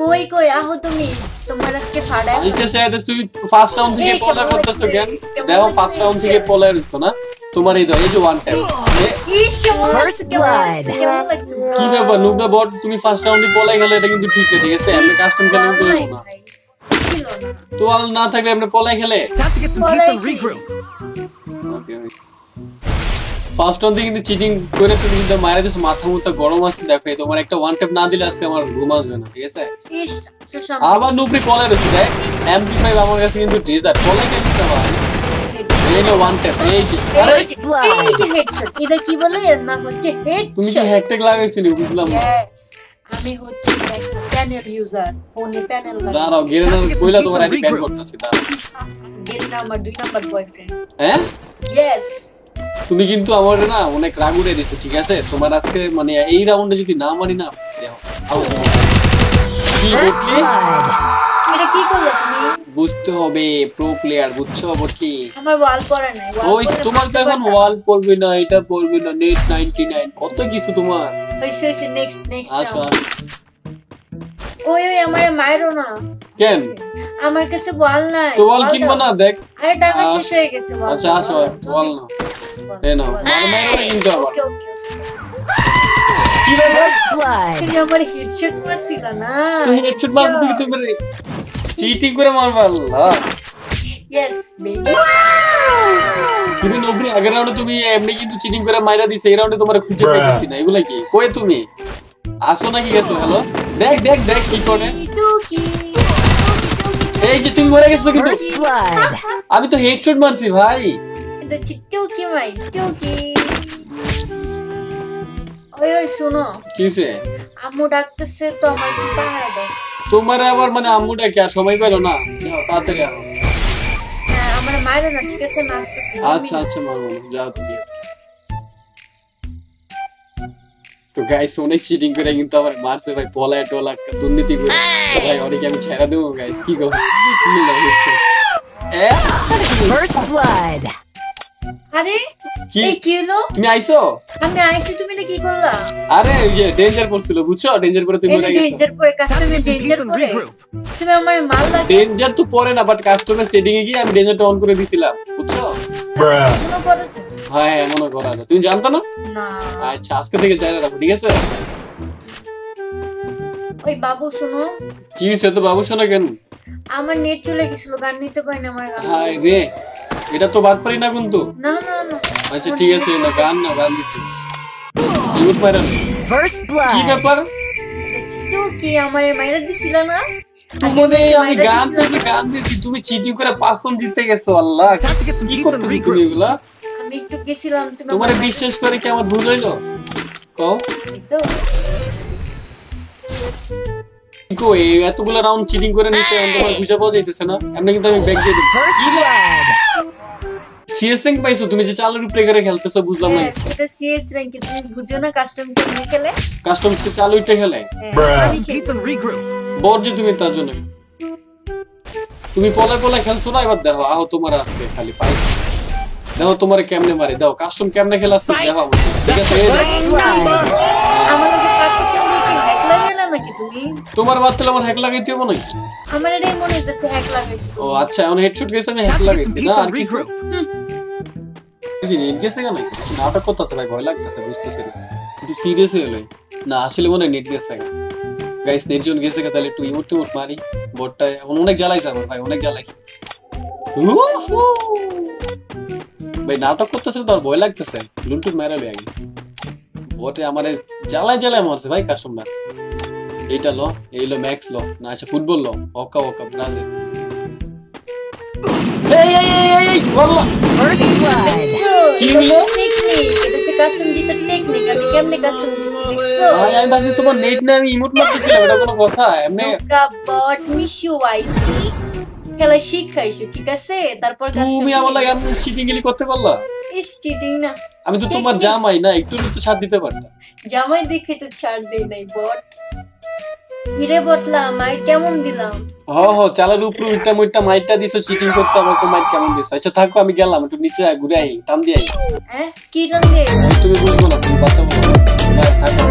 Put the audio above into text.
কই কই আহো তুমি। তোমার আজকে ফাড়া আইতেছে আইতেছে তুমি ফার্স্ট রাউন্ড থেকে এই, কেমন পলা করতেছো? কেন? দেখো? ফার্স্ট রাউন্ড থেকে পলায় রইছো না? তোমার এই দাও এই যে ওয়ান টাইম ইস কেমন লাগছে কেমন. লাগছে? কি ব্যাপার নুবরা বট তুমি ফার্স্ট রাউন্ডে পলাই গেলে এটা কিন্তু ঠিক না ঠিক আছে? আমরা কাস্টম খেলে কিন্তু না। নাই। ছিল না। তো আল না থাকলে আমরা পলাই খেলে? ফার্স্ট রাউন্ড কিন্তু চিটিং করে তুমি কিন্তু মারা দিছো মাথা মুথা গরম আছে দেখো তোমার একটা ওয়ান ট্যাপ না দিলে আজকে আমার ঘুম আসবে না ঠিক আছে? আবার নুবরি পলাই রয়েছে দেখ এমপি ফাইভ আমার কাছে কিন্তু ডেজার্ট পলাই গেছিস না ভাই? ওয়ান ট্যাপ এই যে আরে! এই যে- হেডশট এটা কি বলে? এর নাম হচ্ছে তুমি কি হেডশট হ্যাক লাগাইছিলি বুঝলাম না। আমি হচ্ছে প্যানেল ইউজার ফোনে প্যানেল দাঁড়াও গেরে না কইলা তোমার আইডি ব্যান করতেছি দাঁড়াও। গেল আমার দুই নাম্বার বয়ফ্রেন্ড হ্যাঁ? ইয়েস তুমি কিন্তু আমার না অনেক রাগ উড়ে দিছো ঠিক আছে? তোমার আজকে মানে এই রাউন্ডে যদি না মারি না দেখো কি বুঝলি? এটা কি করলে তুমি? বুঝতে হবে প্রো প্লেয়ার বুঝছ আমার ওয়াল ওই তোমার তো এখন ওয়াল পড়বে না এটা পড়বে না নেট 99 কত কিছু তোমার? হইছে হইছে নেক্সট নেক্সট আচ্ছা ওই ওই আমার না। কেন? আমার কাছে ওয়াল নাই তো ওয়াল কিনবো না দেখ। আরে টাকা শেষ হয়ে গেছে আচ্ছা আসো ওয়াল না এ নাও মানে মাইরা কিনতে হবে ওকে ওকে কি ব্যাপার First blood. তুমি আমার হেডশট মারছিল না। তুই হেডশট মারছ দিকে তুমি চিটিং করে মারবা? আল্লাহ। ইয়েস বেবি তুমি নবরি আগের রাউন্ডে তুমি এমনি কিন্তু চিটিং করে মাইরা দিছে এই রাউন্ডে তোমার খুঁজে পাইতেছি না এগুলা কি? কই তুমি? আসো নাকি গেছো? হ্যালো দেখ দেখ দেখ কি করে? এই যে তুমি মরে গেছো কিন্তু. আমি তো হেডশট মারছি ভাই। এটা চিটুকি মাই টুকি ওই ওই শোনো কিসে? আম্মু ডাকতেছে তো আমার জন্য পাহারা দাও তোমার আবার মানে আম্মুটা কি আর সময় পেল না? যাও তাড়াতাড়ি আসো হ্যাঁ আমার মায়ের না ঠিক আছে আমি আসতেছি আচ্ছা আচ্ছা না, যাও তুমি। তো গাইস অনেক চিটিং করে কিন্তু আমার মারছে ভাই পলায় টলা দুর্নীতি করে। ভাই অনেকে আমি ছেড়া দেবো গাইস কি গো? কি লাগে এ First blood. আরে কি? কি হলো? তুমি আইছো? আমি আইছি তুমি না কি করলা? আরে ওই যে ডেঞ্জার পড়ছিল বুঝছ? ডেঞ্জার পরে তুমি মরে গেছো। ডেঞ্জার পরে কাস্টমে ডেঞ্জার পরে তুমি আমার মাল লাগে ডেঞ্জার তো পরে না বাট কাস্টমার সেটিং এ গিয়ে আমি ডেঞ্জারটা অন করে দিছিলাম বুঝছ? করেছে হ্যাঁ হ্যাঁ এমনও করা যায় তুমি জানতো না? না। আচ্ছা আজকে থেকে জানা রাখো ঠিক আছে? ওই বাবু শোনো। কি হয়েছে? তো বাবু শোনা কেন? আমার নেট চলে গেছিল গান নিতে পারি না আমার গান। হাই রে এটা তো বাদ পারি না কিন্তু। না না আচ্ছা ঠিক আছে না গান না গান দিছি ইউট মারা First কি ব্যাপার তো কি আমার মাইরা দিছিল না তোমারে আমি গান চাইছি গান দিছি তুমি চিটিং করে পাঁচজন জিতে গেছো আল্লাহ কি করতেছো তুমি. এগুলা আমি একটু গেছিলাম তুমি তোমারে বিশ্বাস করে কি আমার ভুল হইল কও তো কো এই এতগুলো রাউন্ড চিটিং করে নিছে তোমার বুঝা পাওয়া যাইতেছে না এমনি কিন্তু আমি ব্যাগ দিয়ে দিই. সিএস র্যাঙ্ক পাইছো? তুমি যে চালুর প্লে করে খেলতেছো বুঝলাম না এটা সিএস র্যাঙ্কে তুমি বুঝো না কাস্টম কেমনে খেলে? কাস্টম সে চালু ইটে খেলে। হ্যাঁ. বড় যে তুমি তার জন্য তুমি পলায় পলায় খেলছো না? এবার দেখো আহ তোমার আজকে খালি পাইছি। দেখো তোমার কেমনে মারে। দাও কাস্টম কেমনে খেলা আজকে? দেখো ঠিক আছে? তোমার বাদ আমার হ্যাক লাগাইতে হবে নাকি? আমার এটাই মনে হইতেছে হ্যাক লাগাইছো ও আচ্ছা এখন হেডশট গেছে আমি হ্যাক লাগাইছি। না আর কিছু. নেট গেছে কেন নাটক করতেছে ভাই ভয় লাগতেছে বুঝতেছি না একটু সিরিয়াস হয়ে গেলে না আসলে মনে হয় নেট গেছে গাইস নেট জন গেছে তাহলে একটু ইমোট টিমোট মারি বটটা এখন অনেক জ্বালাইছে আমার ভাই অনেক জ্বালাইছে ভাই নাটক করতেছে তো আর ভয় লাগতেছে লুনটুন মারাবে আগে বটে আমারে জ্বালায় জ্বালায় মারছে ভাই কাস্টমার এইটা লো এই লো ম্যাক্স লো না আচ্ছা ফুটবল লো ওকা ওকা ব্রাজিল এই এই এই এই, এই বললা First কি হলো? টেকনিক এটা হচ্ছে কাস্টম জিতার টেকনিক আমি কেমনে কাস্টম দিচ্ছি দেখছ ভাই আমি ভাবছি তোমার নেট না আমি ইমোট মারতেছিলাম এটা কোনো কথা এমনি বট মিশু আইটি খেলা শিখাইছো ঠিক আছে? তারপর তুমি আমার লাগে এমন চিটিং গিলি করতে পারলা? ইস চিটিং না। আমি তো তোমার জামাই না একটু তো ছাড় দিতে পারতাম। জামাই দেখে তো ছাড় দেই নাই বট হিরে বটলা মাইট কেমন দিলাম? হ হ চালার উপর উল্টা মুইটা মাইটটা দিছো চিটিং করছ আমার তো মাইট কেমন দিছো? আচ্ছা থাকো আমি গেলাম একটু নিচে ঘুরে আই টান দিয়ে আই হ্যাঁ কি টান দিয়ে? তুমি বুঝব না তুমি বাচ্চা বলো না, থাকো